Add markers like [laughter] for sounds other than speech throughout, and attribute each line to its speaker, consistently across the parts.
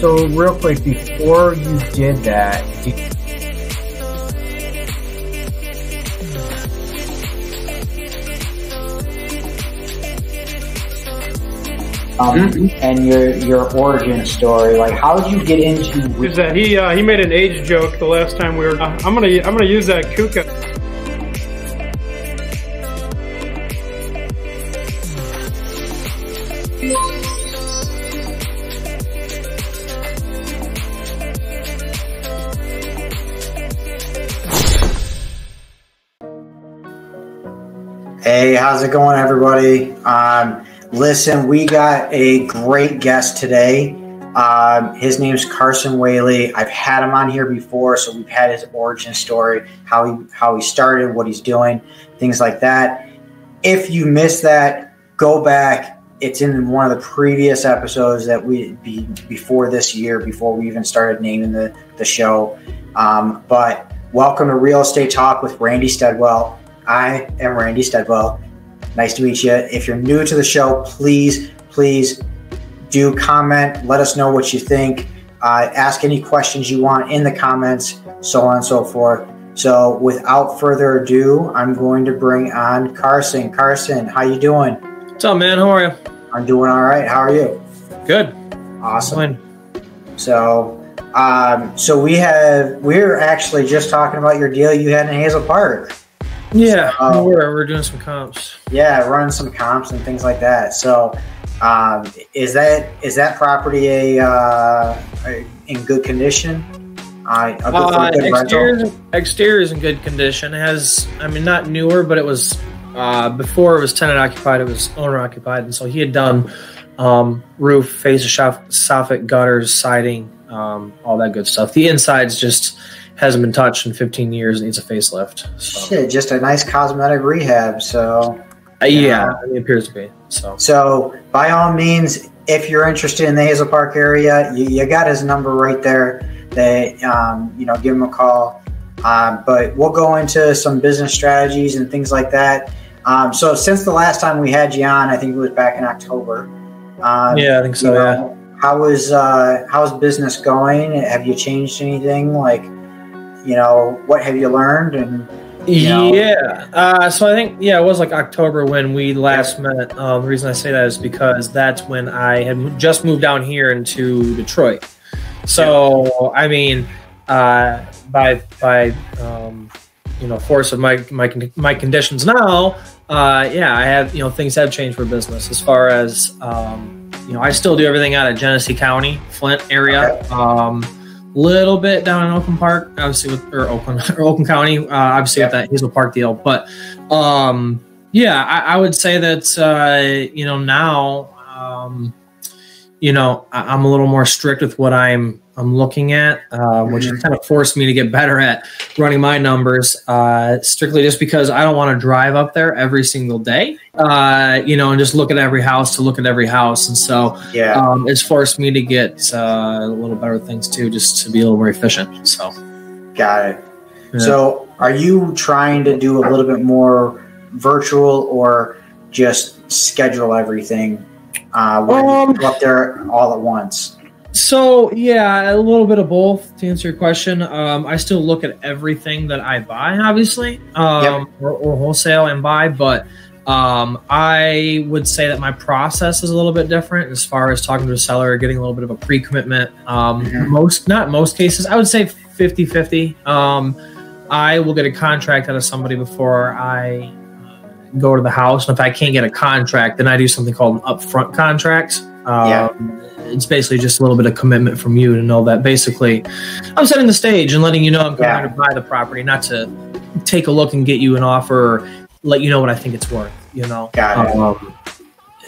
Speaker 1: So real quick, before you did that, did, um, and your your origin story. Like, how did you get into?
Speaker 2: Is that he? Uh, he made an age joke the last time we were. Uh, I'm gonna I'm gonna use that Kuka.
Speaker 3: How's it going, everybody? Um, listen, we got a great guest today. Um, his name's Carson Whaley. I've had him on here before, so we've had his origin story, how he how he started, what he's doing, things like that. If you missed that, go back. It's in one of the previous episodes that we be before this year, before we even started naming the the show. Um, but welcome to Real Estate Talk with Randy Stedwell. I am Randy Stedwell. Nice to meet you. If you're new to the show, please, please do comment. Let us know what you think. Uh, ask any questions you want in the comments, so on and so forth. So, without further ado, I'm going to bring on Carson. Carson, how you doing?
Speaker 2: What's up, man? How are you?
Speaker 3: I'm doing all right. How are you?
Speaker 2: Good.
Speaker 3: Awesome. So, um, so we have we're actually just talking about your deal you had in Hazel Park.
Speaker 2: Yeah, so, we're, we're doing some comps.
Speaker 3: Yeah, running some comps and things like that. So, um, is that is that property a, uh, in good condition?
Speaker 2: Uh, uh, exterior, exterior is in good condition. It has, I mean, not newer, but it was uh, before it was tenant occupied. It was owner occupied, and so he had done um, roof, fascia, soffit, gutters, siding, um, all that good stuff. The inside's just hasn't been touched in 15 years. and Needs a facelift.
Speaker 3: So. Shit, just a nice cosmetic rehab. So
Speaker 2: uh, yeah, it appears to be. So
Speaker 3: so by all means, if you're interested in the Hazel Park area, you, you got his number right there. They um, you know give him a call. Um, but we'll go into some business strategies and things like that. Um, so since the last time we had you on, I think it was back in October.
Speaker 2: Um, yeah, I think so. You know,
Speaker 3: yeah. How was uh, how's business going? Have you changed anything? Like, you know, what have you learned? And you know?
Speaker 2: yeah, uh, so I think yeah, it was like October when we last yeah. met. Um, the reason I say that is because that's when I had just moved down here into Detroit. So yeah. I mean, uh, by by um, you know force of my my my conditions now, uh, yeah, I have you know things have changed for business as far as um, you know I still do everything out of Genesee County, Flint area. Okay. Um, little bit down in Oakland Park, obviously with or Oakland [laughs] or Oakland County, uh, obviously yeah. with that Hazel Park deal. But um, yeah, I, I, would say that uh, you know now, um, you know, I, am a little more strict with what I'm I'm looking at, uh, which mm-hmm. kind of forced me to get better at running my numbers. Uh, strictly just because I don't want to drive up there every single day, uh, you know, and just look at every house to look at every house, and so
Speaker 3: yeah,
Speaker 2: um, it's forced me to get uh, a little better things too, just to be a little more efficient. So,
Speaker 3: got it. Yeah. So, are you trying to do a little bit more virtual, or just schedule everything uh, when um, you up there all at once?
Speaker 2: So yeah, a little bit of both to answer your question. Um, I still look at everything that I buy, obviously, um, yep. or, or, wholesale and buy, but um, I would say that my process is a little bit different as far as talking to a seller, getting a little bit of a pre-commitment. Um, mm-hmm. Most, not most cases, I would say 50-50. Um, I will get a contract out of somebody before I uh, go to the house, and if I can't get a contract, then I do something called an upfront contract. Yeah um, it's basically just a little bit of commitment from you to know that basically I'm setting the stage and letting you know I'm going yeah. to buy the property, not to take a look and get you an offer, or let you know what I think it's worth. You know,
Speaker 3: Got it. Um,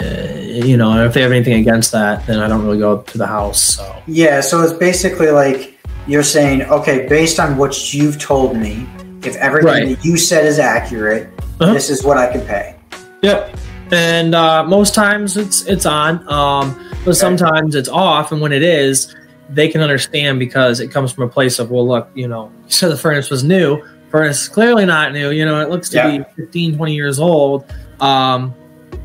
Speaker 2: uh, you know, and if they have anything against that, then I don't really go to the house. So
Speaker 3: yeah, so it's basically like you're saying, okay, based on what you've told me, if everything right. that you said is accurate, uh-huh. this is what I can pay.
Speaker 2: Yep. And uh, most times it's it's on. Um, but sometimes it's off, and when it is, they can understand because it comes from a place of, well, look, you know, you said the furnace was new. Furnace clearly not new. You know, it looks to yeah. be 15, 20 years old. Um,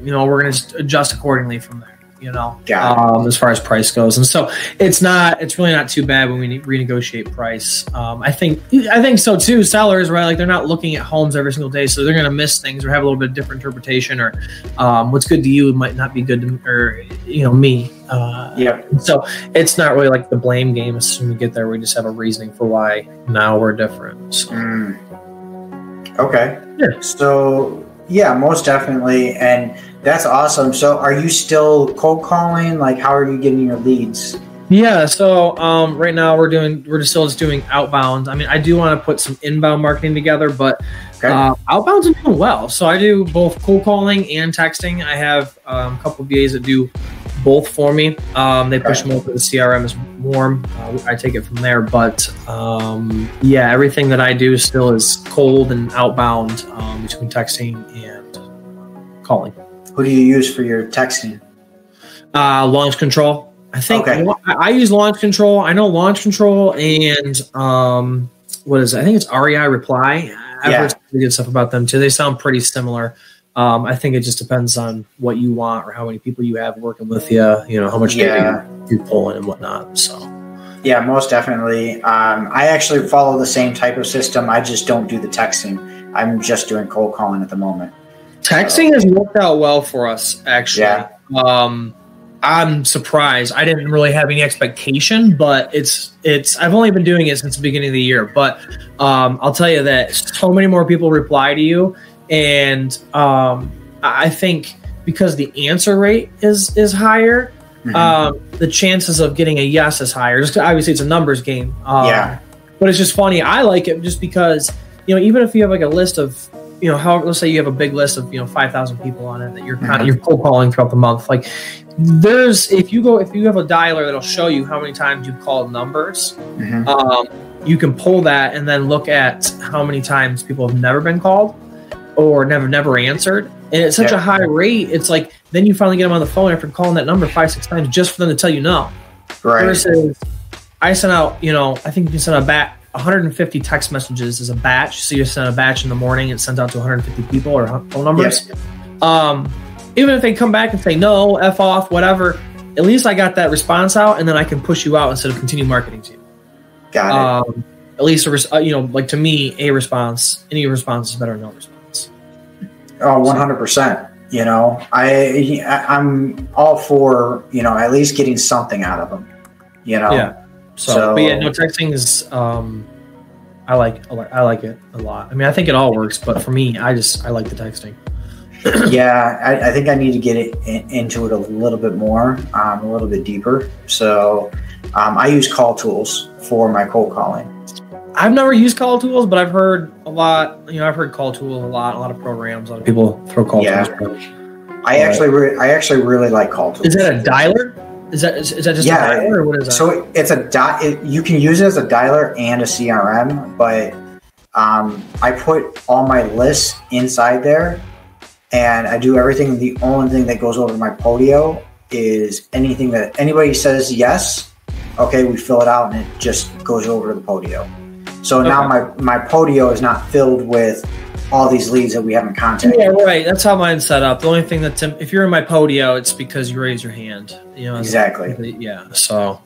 Speaker 2: you know, we're going to adjust accordingly from there. You know, um, as far as price goes. And so it's not, it's really not too bad when we renegotiate price. Um, I think, I think so too. Sellers, right? Like they're not looking at homes every single day, so they're going to miss things or have a little bit of different interpretation, or um, what's good to you might not be good to, or you know, me. Uh,
Speaker 3: Yep.
Speaker 2: So it's not really like the blame game. As soon as we get there, we just have a reasoning for why now we're different. So.
Speaker 3: Mm. Okay.
Speaker 2: Yeah.
Speaker 3: So yeah, most definitely, and that's awesome. So are you still cold calling? Like, how are you getting your leads?
Speaker 2: Yeah, so um, right now we're doing we're just still just doing outbound. I mean, I do want to put some inbound marketing together, but
Speaker 3: Okay.
Speaker 2: uh, outbounds doing well. So I do both cold calling and texting. I have um, a couple of VAs that do both for me. Um, they push them over the CRM is warm. Uh, I take it from there, but um, yeah, everything that I do still is cold and outbound um, between texting and calling.
Speaker 3: Who do you use for your texting?
Speaker 2: Uh, launch control. I think
Speaker 3: Okay.
Speaker 2: I I use launch control. I know launch control and um, what is it? I think it's REI Reply. I've
Speaker 3: Yeah.
Speaker 2: heard some good stuff about them too. They sound pretty similar. Um, I think it just depends on what you want or how many people you have working with you. You know how much
Speaker 3: Yeah.
Speaker 2: data you pull in and whatnot. So
Speaker 3: Yeah, most definitely. Um, I actually follow the same type of system. I just don't do the texting. I'm just doing cold calling at the moment.
Speaker 2: Texting has worked out well for us. Actually,
Speaker 3: Yeah.
Speaker 2: um, I'm surprised. I didn't really have any expectation, but it's it's. I've only been doing it since the beginning of the year, but um, I'll tell you that so many more people reply to you, and um, I think because the answer rate is is higher,
Speaker 3: Mhm.
Speaker 2: um, the chances of getting a yes is higher. Just obviously, it's a numbers game. Um,
Speaker 3: Yeah.
Speaker 2: But it's just funny. I like it just because you know, even if you have like a list of you know, how let's say you have a big list of you know five thousand people on it that you're kind of
Speaker 3: Mhm.
Speaker 2: you're cold calling throughout the month. Like, there's if you go if you have a dialer that'll show you how many times you've called numbers.
Speaker 3: Mhm.
Speaker 2: Um, you can pull that and then look at how many times people have never been called or never never answered. And it's such
Speaker 3: Yeah.
Speaker 2: a high rate. It's like then you finally get them on the phone after calling that number five six times just for them to tell you no
Speaker 3: Right.
Speaker 2: versus I sent out, you know, I think you can send a bat 150 text messages as a batch. So you send a batch in the morning and sent out to 150 people or phone numbers. Um, even if they come back and say no, f off, whatever, at least I got that response out, and then I can push you out instead of continue marketing to you.
Speaker 3: Got it.
Speaker 2: Um, at least a res- uh, you know, like to me, a response, any response is better than no response.
Speaker 3: Oh, Oh, one hundred percent. You know, I I- I'm all for you know at least getting something out of them. You know,
Speaker 2: Yeah. So,
Speaker 3: So-
Speaker 2: but yeah, no texting is. Um, I like I like it a lot. I mean, I think it all works, but for me, I just I like the texting. [clears throat]
Speaker 3: yeah. I, I think I need to get it in, into it a little bit more, um, a little bit deeper. So um, I use call tools for my cold calling.
Speaker 2: I've never used call tools, but I've heard a lot. You know, I've heard call tools a lot. A lot of programs, a lot of people throw call
Speaker 3: Yeah.
Speaker 2: tools.
Speaker 3: I actually re- I actually really like call tools.
Speaker 2: Is that a dialer? Is that is, is that just
Speaker 3: Yeah.
Speaker 2: a dialer or what is that?
Speaker 3: So it's a di- it, you can use it as a dialer and a CRM, but um, I put all my lists inside there, and I do everything. The only thing that goes over my Podio is anything that anybody says yes. Okay, we fill it out, and it just goes over to the Podio. So now my my Podio is not filled with all these leads that we haven't contacted.
Speaker 2: yeah, right. That's how mine's set up. The only thing that's if you're in my Podio, it's because you raise your hand. You know,
Speaker 3: Exactly.
Speaker 2: Yeah. So.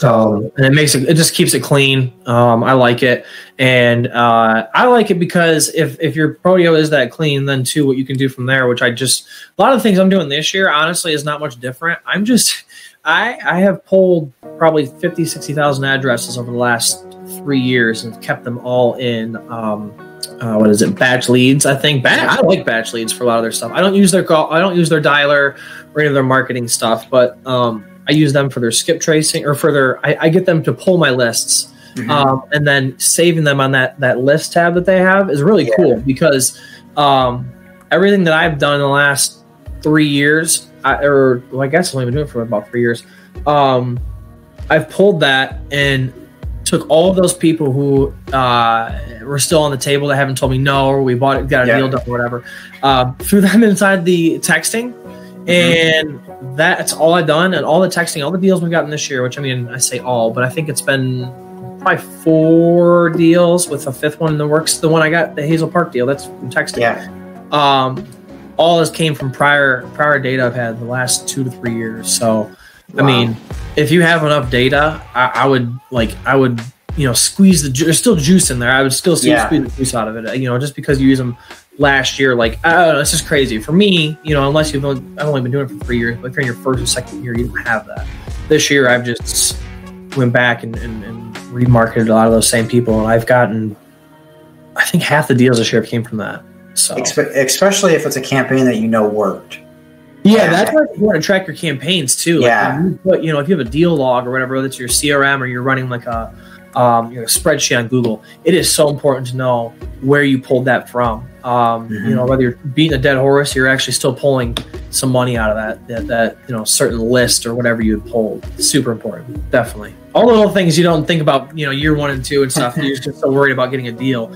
Speaker 2: Um, and it makes it, it just keeps it clean. Um, I like it, and uh, I like it because if if your Podio is that clean, then too what you can do from there, which I just a lot of the things I'm doing this year, honestly, is not much different. I'm just I I have pulled probably 50, 60,000 addresses over the last three years and kept them all in. Um, uh, what is it? Batch leads. I think. Ba- I like batch leads for a lot of their stuff. I don't use their call. I don't use their dialer or any of their marketing stuff, but um, I use them for their skip tracing or for their. I, I get them to pull my lists,
Speaker 3: Mhm.
Speaker 2: um, and then saving them on that that list tab that they have is really
Speaker 3: Yeah.
Speaker 2: cool because um, everything that I've done in the last three years, I, or well, I guess I've only been doing it for about three years. Um, I've pulled that and took all of those people who uh, were still on the table that haven't told me no or we bought it, got a
Speaker 3: Yeah.
Speaker 2: deal done or whatever, um, threw them [laughs] inside the texting, and that's all I've done. And all the texting, all the deals we've gotten this year, which I mean, I say all, but I think it's been probably four deals with a fifth one in the works. The one I got, the Hazel Park deal, that's from texting.
Speaker 3: Yeah,
Speaker 2: Um, all this came from prior prior data I've had the last two to three years. So, I mean, if you have enough data, I, I would like I would you know squeeze the ju- there's still juice in there. I would still see
Speaker 3: Yeah.
Speaker 2: squeeze the juice out of it. You know, just because you use them last year, like I don't know, it's just crazy for me. You know, unless you've only, I've only been doing it for three years, but if you're in your first or second year, you don't have that. This year, I've just went back and, and, and remarketed a lot of those same people, and I've gotten, I think half the deals this year came from that. So
Speaker 3: especially if it's a campaign that you know worked.
Speaker 2: Yeah, that's why you want to track your campaigns too. Like,
Speaker 3: Yeah.
Speaker 2: you put, you know, if you have a deal log or whatever, whether it's your CRM or you're running like a, um, you know, spreadsheet on Google, it is so important to know where you pulled that from. Um,
Speaker 3: Mhm.
Speaker 2: You know, whether you're beating a dead horse, you're actually still pulling some money out of that, that, that you know, certain list or whatever you pulled. Super important, definitely. All the little things you don't think about, you know, year one and two and stuff. you're [laughs] just so worried about getting a deal.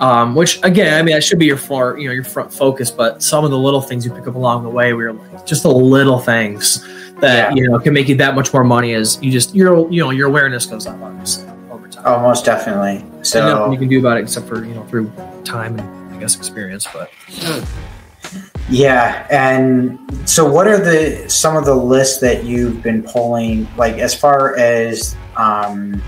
Speaker 2: Um, which again, I mean, that should be your far, you know, your front focus. But some of the little things you pick up along the way, where you're like, just the little things that
Speaker 3: Yeah.
Speaker 2: you know can make you that much more money. Is you just your, you know, your awareness goes up obviously over time.
Speaker 3: Oh, most definitely.
Speaker 2: And nothing
Speaker 3: So
Speaker 2: you can do about it except for you know through time and I guess experience. But
Speaker 3: yeah, and so what are the some of the lists that you've been pulling? Like as far as um,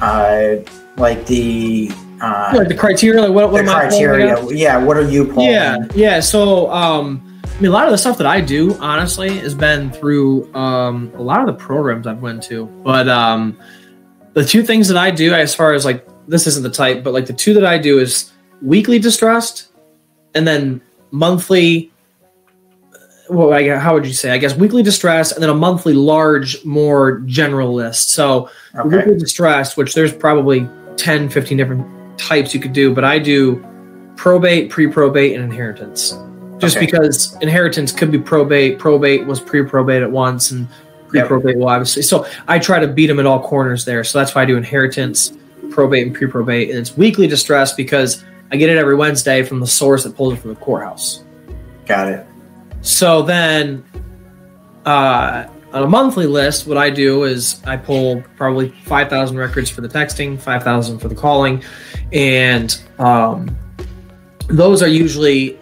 Speaker 3: uh, like the uh,
Speaker 2: like the criteria, like what, what
Speaker 3: the
Speaker 2: am I pulling
Speaker 3: criteria. Yeah, what are you pulling?
Speaker 2: Yeah, yeah. So, um, I mean, a lot of the stuff that I do, honestly, has been through um, a lot of the programs I've went to. But um, the two things that I do, as far as like this isn't the type, but like the two that I do is weekly distressed, and then monthly. Well, I, how would you say? I guess weekly distress, and then a monthly large, more general list. So
Speaker 3: Okay.
Speaker 2: weekly distress, which there's probably 10, 15 different types you could do, but I do probate, pre-probate, and inheritance. Just
Speaker 3: Okay.
Speaker 2: because inheritance could be probate, probate was pre-probate at once, and pre-probate will obviously. So I try to beat them at all corners there. So that's why I do inheritance, probate, and pre-probate, and it's weekly distress because I get it every Wednesday from the source that pulls it from the courthouse.
Speaker 3: Got it.
Speaker 2: So then, uh, on a monthly list, what I do is I pull probably 5,000 records for the texting, 5,000 for the calling, and um, those are usually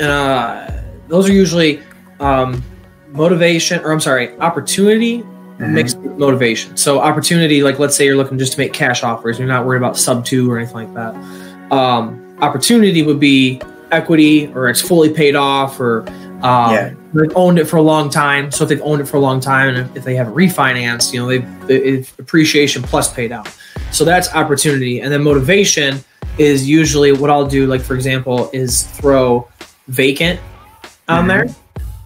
Speaker 2: uh, those are usually um, motivation, or I'm sorry, opportunity
Speaker 3: Mhm.
Speaker 2: mixed with motivation. So opportunity, like let's say you're looking just to make cash offers, you're not worried about sub two or anything like that. Um, opportunity would be equity, or it's fully paid off, or um,
Speaker 3: Yeah.
Speaker 2: they've owned it for a long time. So if they've owned it for a long time, and if, they haven't refinanced, you know, they've it's appreciation plus paid out. So that's opportunity, and then motivation is usually what I'll do. Like for example, is throw vacant on
Speaker 3: Mhm.
Speaker 2: there.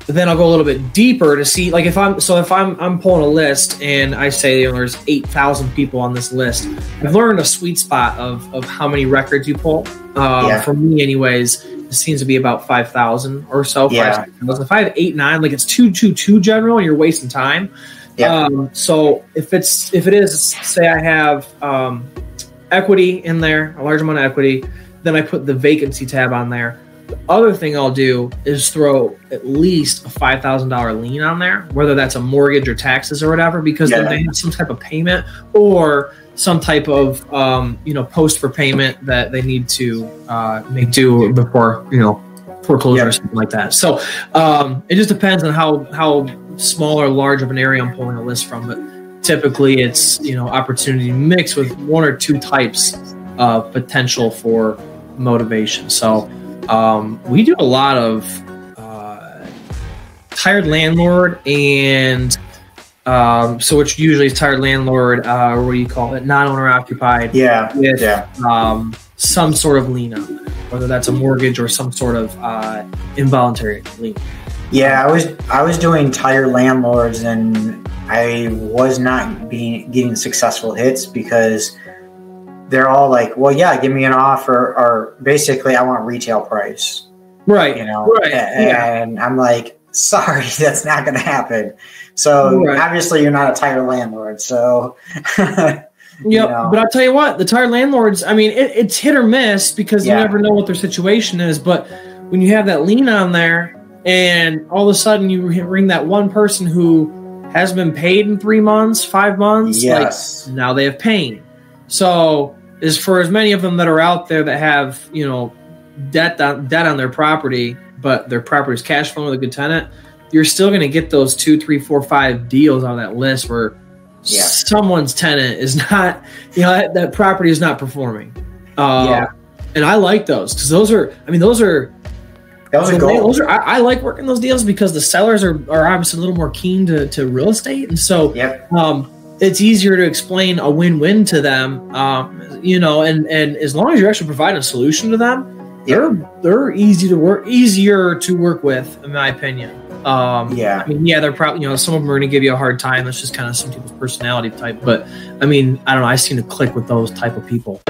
Speaker 2: But then I'll go a little bit deeper to see, like if I'm so if I'm I'm pulling a list and I say you know, there's eight thousand people on this list, I've learned a sweet spot of of how many records you pull. Um,
Speaker 3: Yeah.
Speaker 2: For me, anyways, seems to be about five thousand or so.
Speaker 3: Yeah.
Speaker 2: 5,000. If I have eight nine, like it's two two two general, and you're wasting time.
Speaker 3: Yeah.
Speaker 2: Um, so if it's if it is, say I have um, equity in there, a large amount of equity, then I put the vacancy tab on there. The other thing I'll do is throw at least a five thousand dollar lien on there, whether that's a mortgage or taxes or whatever, because then they have some type of payment or some type of um, you know post for payment that they need to uh, make due before you know foreclosure
Speaker 3: Yeah.
Speaker 2: or something like that. So um, it just depends on how how small or large of an area I'm pulling a list from, but typically it's you know opportunity mixed with one or two types of potential for motivation. So um, we do a lot of uh, tired landlord and um, so which usually is tired landlord uh, or what do you call it non-owner occupied
Speaker 3: Yeah.
Speaker 2: with
Speaker 3: Yeah.
Speaker 2: um, some sort of lien on it, whether that's a mortgage or some sort of uh, involuntary lien.
Speaker 3: Yeah, I was I was doing tire landlords and I was not being getting successful hits because they're all like, well, yeah, give me an offer, or basically, I want retail price,
Speaker 2: Right.
Speaker 3: you know,
Speaker 2: Right.
Speaker 3: A-
Speaker 2: Yeah.
Speaker 3: and I'm like, sorry, [laughs] that's not going to happen. So
Speaker 2: Right.
Speaker 3: obviously, you're not a tire landlord, so [laughs]
Speaker 2: Yep.
Speaker 3: know.
Speaker 2: But I'll tell you what, the tired landlords, I mean, it, it's hit or miss because
Speaker 3: Yeah.
Speaker 2: you never know what their situation is. But when you have that lien on there and all of a sudden you ring that one person who has been paid in three months, five months,
Speaker 3: yes,
Speaker 2: like now they have pain. So, as for as many of them that are out there that have, you know, debt on, debt on their property, but their property is cash flowing with a good tenant, you're still going to get those two, three, four, five deals on that list where yeah. someone's tenant is [laughs] not, you know, that, that property is not performing. Uh, yeah. And I like those because those are, I mean, those are,
Speaker 3: those are,
Speaker 2: those are I, I, like working those deals because the sellers are, are obviously a little more keen to, to real estate. And so,
Speaker 3: yep.
Speaker 2: um, it's easier to explain a win-win to them, um, you know, and, and as long as you're actually providing a solution to them, they're, they're easy to work, easier to work with, in my opinion. Um,
Speaker 3: yeah.
Speaker 2: I mean, yeah, they're probably, you know, some of them are going to give you a hard time. That's just kind of some people's personality type. But I mean, I don't know. I seem to click with those type of people.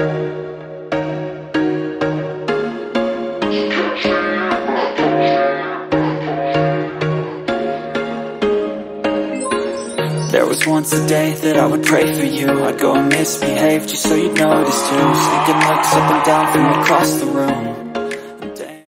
Speaker 4: Once a day that I would pray for you. I'd go and misbehave just so you'd notice too. Sneaking looks up and down from across the room